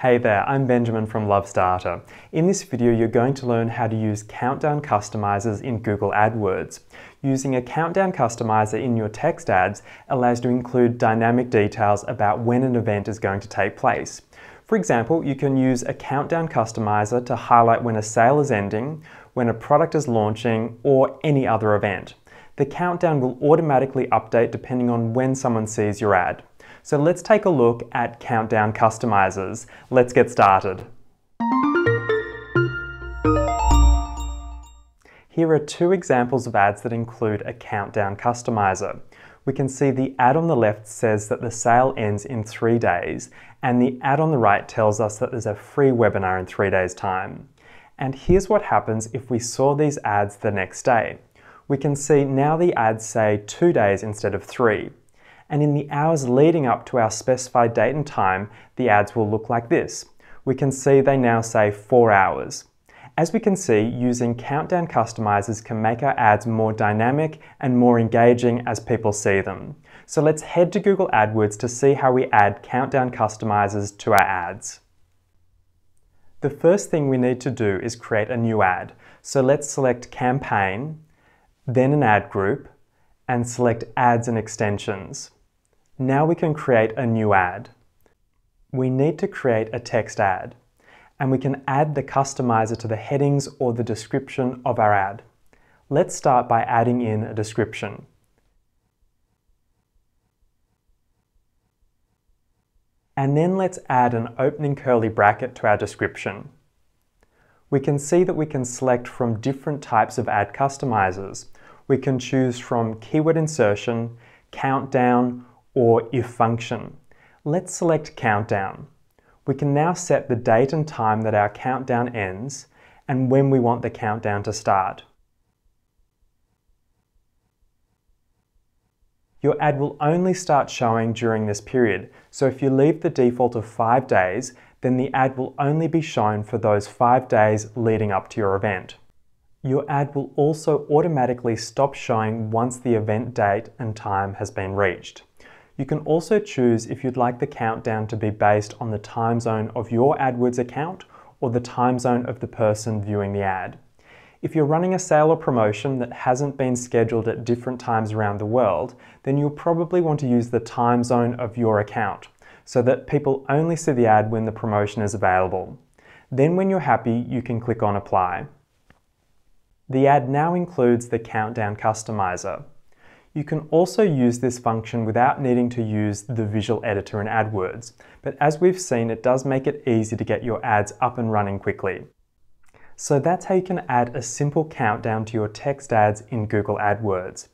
Hey there, I'm Benjamin from Loves Data. In this video, you're going to learn how to use countdown customizers in Google AdWords. Using a countdown customizer in your text ads allows you to include dynamic details about when an event is going to take place. For example, you can use a countdown customizer to highlight when a sale is ending, when a product is launching, or any other event. The countdown will automatically update depending on when someone sees your ad. So let's take a look at Countdown Customizers. Let's get started. Here are two examples of ads that include a countdown customizer. We can see the ad on the left says that the sale ends in three days, and the ad on the right tells us that there's a free webinar in three days' time. And here's what happens if we saw these ads the next day. We can see now the ads say two days instead of three and in the hours leading up to our specified date and time, the ads will look like this. We can see they now say 4 hours. As we can see, using countdown customizers can make our ads more dynamic and more engaging as people see them. So let's head to Google AdWords to see how we add countdown customizers to our ads. The first thing we need to do is create a new ad. So let's select campaign, then an ad group, and select ads and extensions. Now we can create a new ad. We need to create a text ad and we can add the customizer to the headings or the description of our ad. Let's start by adding in a description. And then let's add an opening curly bracket to our description. We can see that we can select from different types of ad customizers. We can choose from keyword insertion, countdown, or if function. Let's select countdown. We can now set the date and time that our countdown ends and when we want the countdown to start. Your ad will only start showing during this period, so if you leave the default of 5 days, then the ad will only be shown for those 5 days leading up to your event. Your ad will also automatically stop showing once the event date and time has been reached. You can also choose if you'd like the countdown to be based on the time zone of your AdWords account or the time zone of the person viewing the ad. If you're running a sale or promotion that hasn't been scheduled at different times around the world, then you'll probably want to use the time zone of your account so that people only see the ad when the promotion is available. Then when you're happy, you can click on Apply. The ad now includes the Countdown Customizer. You can also use this function without needing to use the visual editor in AdWords, but as we've seen, it does make it easy to get your ads up and running quickly. So that's how you can add a simple countdown to your text ads in Google AdWords.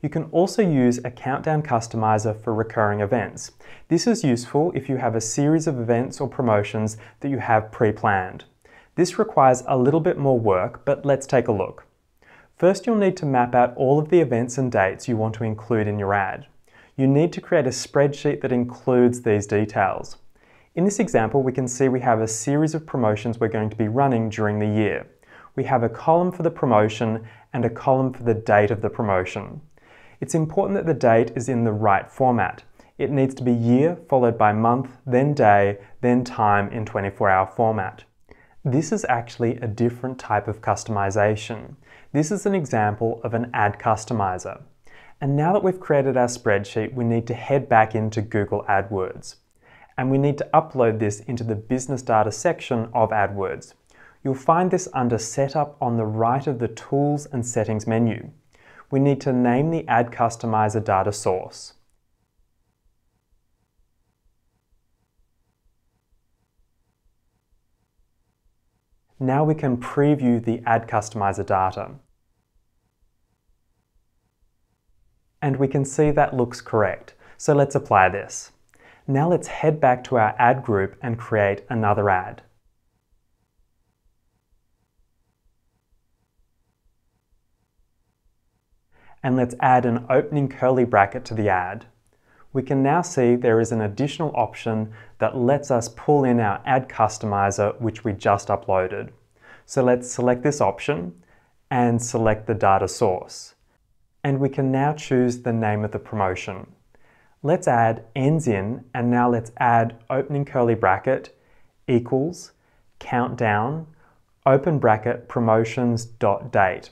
You can also use a countdown customizer for recurring events. This is useful if you have a series of events or promotions that you have pre-planned. This requires a little bit more work, but let's take a look. First, you'll need to map out all of the events and dates you want to include in your ad. You need to create a spreadsheet that includes these details. In this example, we can see we have a series of promotions we're going to be running during the year. We have a column for the promotion and a column for the date of the promotion. It's important that the date is in the right format. It needs to be year followed by month, then day, then time in 24 hour format. This is actually a different type of customization. This is an example of an ad customizer. And now that we've created our spreadsheet, we need to head back into Google AdWords. And we need to upload this into the business data section of AdWords. You'll find this under Setup on the right of the Tools and Settings menu. We need to name the Ad Customizer data source. Now we can preview the Ad Customizer data. and we can see that looks correct. So let's apply this. Now let's head back to our ad group and create another ad. And let's add an opening curly bracket to the ad. We can now see there is an additional option that lets us pull in our ad customizer which we just uploaded. So let's select this option and select the data source and we can now choose the name of the promotion. Let's add ends in and now let's add opening curly bracket equals countdown open bracket promotions dot date.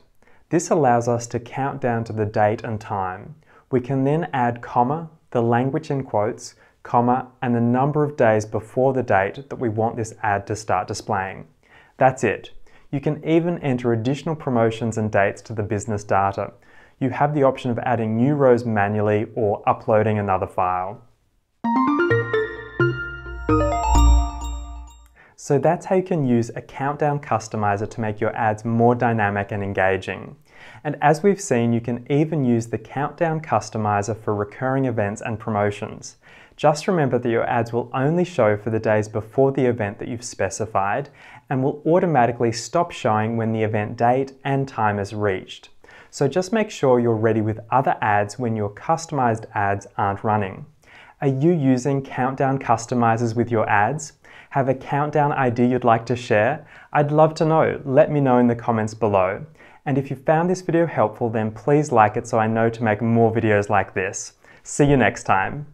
This allows us to count down to the date and time. We can then add comma, the language in quotes, comma, and the number of days before the date that we want this ad to start displaying. That's it. You can even enter additional promotions and dates to the business data. You have the option of adding new rows manually or uploading another file. So that's how you can use a countdown customizer to make your ads more dynamic and engaging. And as we've seen, you can even use the countdown customizer for recurring events and promotions. Just remember that your ads will only show for the days before the event that you've specified and will automatically stop showing when the event date and time is reached. So just make sure you're ready with other ads when your customized ads aren't running. Are you using countdown customizers with your ads? Have a countdown idea you'd like to share? I'd love to know. Let me know in the comments below. And if you found this video helpful, then please like it so I know to make more videos like this. See you next time.